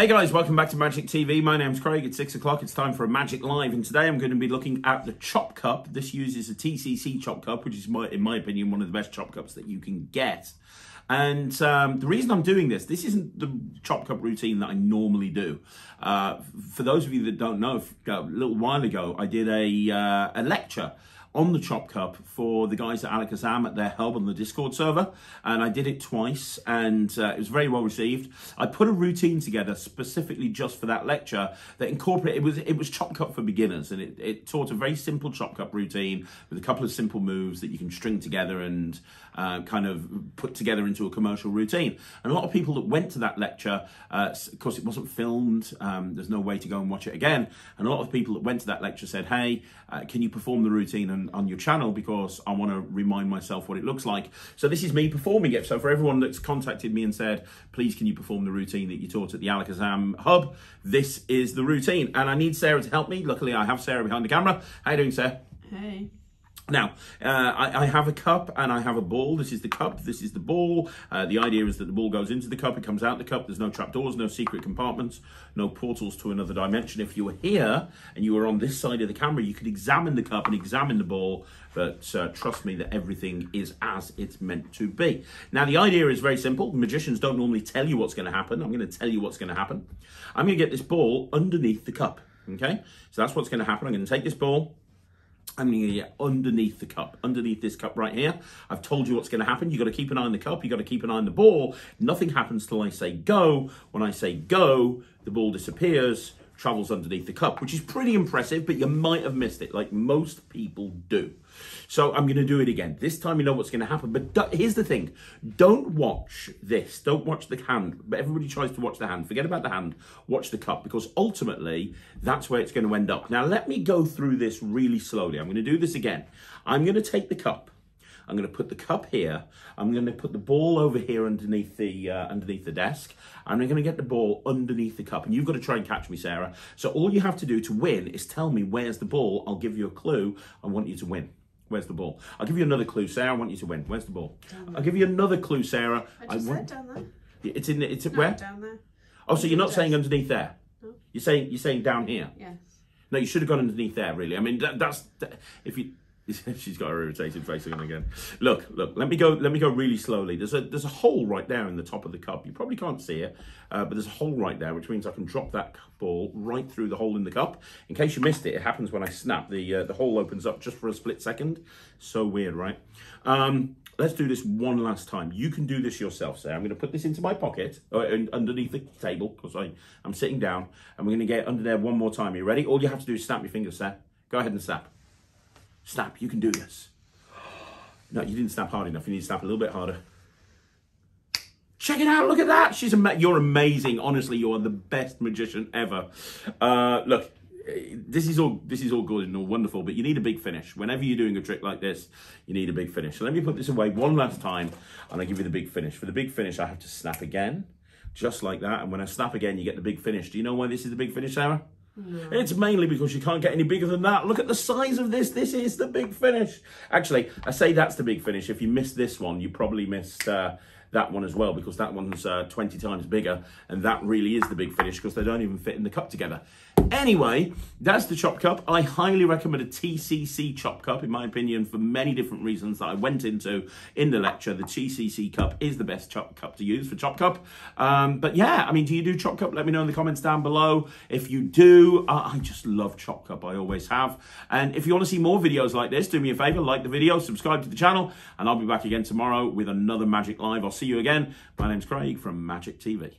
Hey guys, welcome back to Magic TV. My name's Craig. It's six o'clock. It's time for a Magic Live, and today I'm going to be looking at the Chop Cup. This uses a TCC Chop Cup, which is, my, in my opinion, one of the best Chop Cups that you can get. And um, the reason I'm doing this, this isn't the Chop Cup routine that I normally do. Uh, for those of you that don't know, a little while ago I did a uh, a lecture on the Chop Cup for the guys at Alakazam at their hub on the Discord server. And I did it twice and uh, it was very well received. I put a routine together specifically just for that lecture that incorporated, it was, it was Chop Cup for beginners and it, it taught a very simple Chop Cup routine with a couple of simple moves that you can string together and uh, kind of put together into a commercial routine. And a lot of people that went to that lecture, uh, of course it wasn't filmed, um, there's no way to go and watch it again. And a lot of people that went to that lecture said, hey, uh, can you perform the routine on, on your channel because I want to remind myself what it looks like. So this is me performing it. So for everyone that's contacted me and said, please can you perform the routine that you taught at the Alakazam hub, this is the routine. And I need Sarah to help me. Luckily I have Sarah behind the camera. How you doing, Sarah? Hey. Now, uh, I, I, have a cup and I have a ball. This is the cup, this is the ball. Uh, the idea is that the ball goes into the cup, it comes out the cup. There's no trapdoors, no secret compartments, no portals to another dimension. If you were here and you were on this side of the camera, you could examine the cup and examine the ball, but uh, trust me that everything is as it's meant to be. Now, the idea is very simple. Magicians don't normally tell you what's going to happen. I'm going to tell you what's going to happen. I'm going to get this ball underneath the cup, okay? So that's what's going to happen. I'm going to take this ball, I'm going to get underneath the cup, underneath this cup right here. I've told you what's going to happen. You've got to keep an eye on the cup. You've got to keep an eye on the ball. Nothing happens till I say go. When I say go, the ball disappears travels underneath the cup, which is pretty impressive, but you might have missed it, like most people do. So I'm going to do it again. This time you know what's going to happen. But here's the thing. Don't watch this. Don't watch the hand. But everybody tries to watch the hand. Forget about the hand. Watch the cup because ultimately that's where it's going to end up. Now let me go through this really slowly. I'm going to do this again. I'm going to take the cup. I'm going to put the cup here. I'm going to put the ball over here underneath the uh, underneath the desk. And I'm going to get the ball underneath the cup. And you've got to try and catch me, Sarah. So all you have to do to win is tell me where's the ball. I'll give you a clue. I want you to win. Where's the ball? I'll give you another clue, Sarah. I want you to win. Where's the ball? I'll give you another clue, Sarah. I just I want... said down there. It's in. It's no, where? Down there. Oh, so you're not saying underneath there? No. You're saying you're saying down here. Yes. No, you should have gone underneath there. Really. I mean, that, that's that, if you She's got her irritated face on again. Look, look. Let me go. Let me go really slowly. There's a there's a hole right there in the top of the cup. You probably can't see it, uh, but there's a hole right there, which means I can drop that ball right through the hole in the cup. In case you missed it, it happens when I snap. The uh, the hole opens up just for a split second. So weird, right? Um, let's do this one last time. You can do this yourself, Say, I'm going to put this into my pocket, uh, underneath the table, because I'm sitting down, and we're going to get under there one more time. Are you ready? All you have to do is snap your fingers, Say. Go ahead and snap. Snap, you can do this. No, you didn't snap hard enough. You need to snap a little bit harder. Check it out. Look at that. She's ama You're amazing. Honestly, you are the best magician ever. Uh, look, this is all this is all good and all wonderful, but you need a big finish. Whenever you're doing a trick like this, you need a big finish. So let me put this away one last time, and I'll give you the big finish. For the big finish, I have to snap again, just like that. And when I snap again, you get the big finish. Do you know why this is the big finish, Sarah? No. It's mainly because you can't get any bigger than that. Look at the size of this. This is the big finish. Actually, I say that's the big finish. If you missed this one, you probably missed uh, that one as well because that one's uh, 20 times bigger and that really is the big finish because they don't even fit in the cup together. Anyway, that's the chop cup. I highly recommend a TCC chop cup, in my opinion, for many different reasons that I went into in the lecture. The TCC cup is the best chop cup to use for chop cup. Um, but yeah, I mean, do you do chop cup? Let me know in the comments down below. If you do, uh, I just love chop cup. I always have. And if you want to see more videos like this, do me a favor, like the video, subscribe to the channel, and I'll be back again tomorrow with another Magic Live. I'll see you again. My name's Craig from Magic TV.